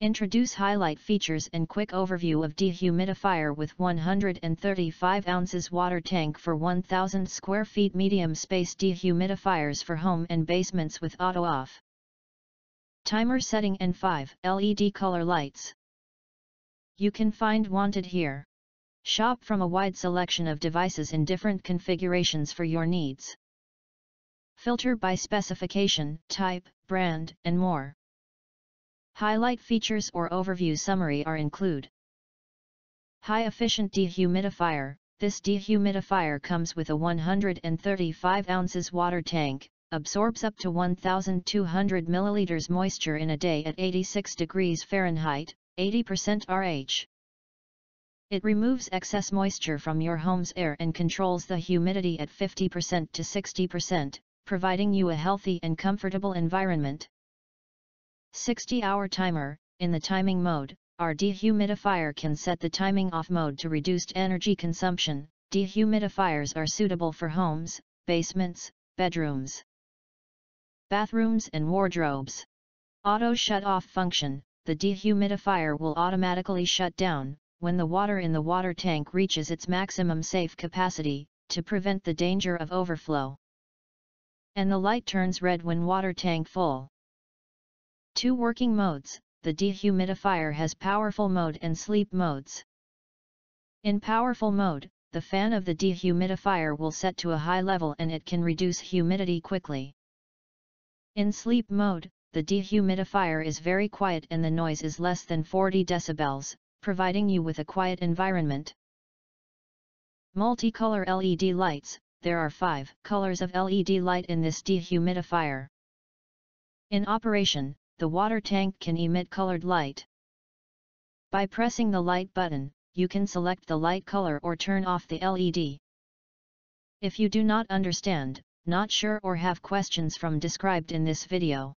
Introduce highlight features and quick overview of dehumidifier with 135 ounces water tank for 1000 square feet medium space dehumidifiers for home and basements with auto off. Timer setting and 5 LED color lights. You can find wanted here. Shop from a wide selection of devices in different configurations for your needs. Filter by specification, type, brand, and more. Highlight features or overview summary are include. High efficient dehumidifier. This dehumidifier comes with a 135 ounces water tank, absorbs up to 1200 milliliters moisture in a day at 86 degrees Fahrenheit, 80% RH. It removes excess moisture from your home's air and controls the humidity at 50% to 60%, providing you a healthy and comfortable environment. 60-hour timer, in the timing mode, our dehumidifier can set the timing off mode to reduced energy consumption. Dehumidifiers are suitable for homes, basements, bedrooms, bathrooms and wardrobes. Auto shut off function, the dehumidifier will automatically shut down, when the water in the water tank reaches its maximum safe capacity, to prevent the danger of overflow. And the light turns red when water tank full. Two working modes, the dehumidifier has powerful mode and sleep modes. In powerful mode, the fan of the dehumidifier will set to a high level and it can reduce humidity quickly. In sleep mode, the dehumidifier is very quiet and the noise is less than 40 decibels, providing you with a quiet environment. Multicolor LED lights, there are five colors of LED light in this dehumidifier. In operation, the water tank can emit colored light. By pressing the light button, you can select the light color or turn off the LED. If you do not understand, not sure or have questions from described in this video,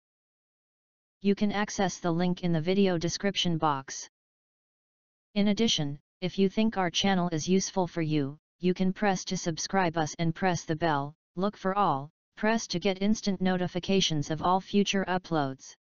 you can access the link in the video description box. In addition, if you think our channel is useful for you, you can press to subscribe us and press the bell, look for all, press to get instant notifications of all future uploads.